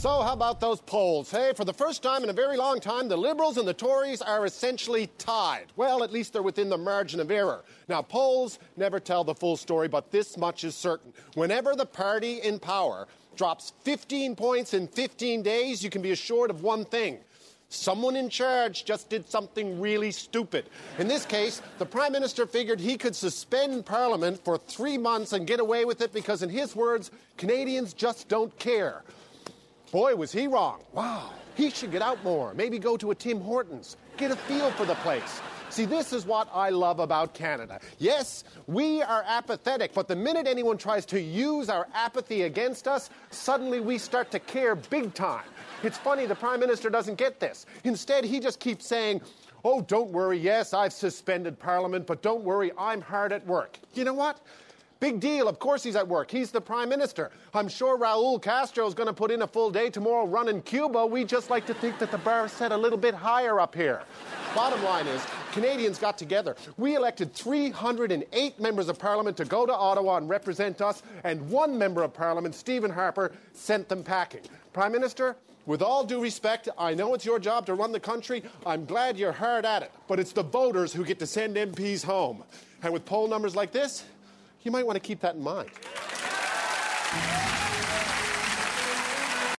So, how about those polls? Hey, for the first time in a very long time, the Liberals and the Tories are essentially tied. Well, at least they're within the margin of error. Now, polls never tell the full story, but this much is certain. Whenever the party in power drops 15 points in 15 days, you can be assured of one thing. Someone in charge just did something really stupid. In this case, the Prime Minister figured he could suspend Parliament for three months and get away with it because, in his words, Canadians just don't care. Boy, was he wrong. Wow. He should get out more. Maybe go to a Tim Hortons. Get a feel for the place. See, this is what I love about Canada. Yes, we are apathetic, but the minute anyone tries to use our apathy against us, suddenly we start to care big time. It's funny, the Prime Minister doesn't get this. Instead, he just keeps saying, Oh, don't worry, yes, I've suspended Parliament, but don't worry, I'm hard at work. You know what? Big deal. Of course he's at work. He's the prime minister. I'm sure Raul Castro is going to put in a full day tomorrow running Cuba. We just like to think that the bar is set a little bit higher up here. Bottom line is, Canadians got together. We elected 308 members of parliament to go to Ottawa and represent us, and one member of parliament, Stephen Harper, sent them packing. Prime Minister, with all due respect, I know it's your job to run the country. I'm glad you're hard at it. But it's the voters who get to send MPs home. And with poll numbers like this, you might want to keep that in mind.